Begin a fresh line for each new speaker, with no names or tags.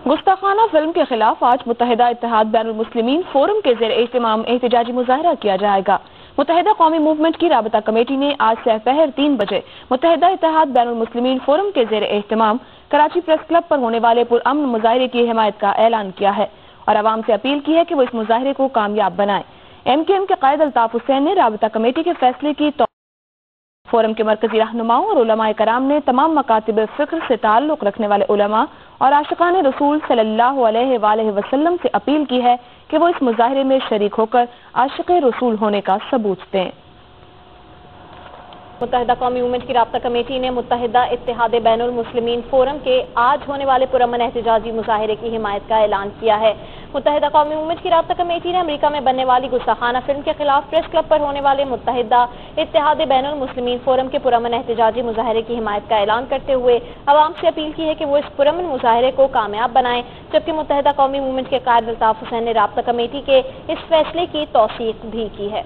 गुस्ताखाना film के खिलाफ आज मुतहदा इतिहाद बैन मुस्लिमीन फोरम के जेर एहतमाम एहतजाजी मुजाहरा किया जाएगा। मुतहदा कौमी मूवमेंट की रबता कमेटी ने आज सहपहर तीन बजे मुतहदा इतिहाद बैन मुस्लिमीन फोरम के जेर एहतमाम कराची प्रेस क्लब पर होने वाले पुरअमन मुजाहरे की हिमायत का ऐलान किया है और आवाम से अपील की है कि वो इस मुजाहरे को कामयाब बनाए। एम के एम के कायद अल्ताफ हुसैन ने रबता कमेटी के फैसले की फोरम के मरकजी रहनुमाओं और उलमा कराम ने तमाम मकातब फ़िक्र से ताल्लुक़ रखने वाले उलमा और आशिकान रसूल सल्लल्लाहु अलैहि वसल्लम से अपील की है कि वो इस मुजाहरे में शरीक होकर आशिक रसूल होने का सबूत दें।
मुतहदा कौमी मूवमेंट की रबता कमेटी ने मुतहदा इतिहाद बैन मुस्लिमीन फोरम के आज होने वाले पुरमन एहतजाजी मुजाहरे की हिमायत का ऐलान किया है। मुतहदा कौमी उम्मीद की रबता कमेटी ने अमरीका में बनने वाली गुस्साखाना फ़िल्म के खिलाफ प्रेस क्लब पर होने वाले मुतहदा इतिहाद बैन मुस्लिमीन फोरम के पुरमन एहतजाजी मुजाहरे की हिमायत का ऐलान करते हुए आवाम से अपील की है कि वो इस पुरमन मुजाहरे को कामयाब बनाएँ, जबकि मुतहदा कौमी मूवमेंट के कायद अल्ताफ हुसैन ने रबता कमेटी के इस फैसले की तोसीक भी की है।